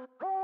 Oh!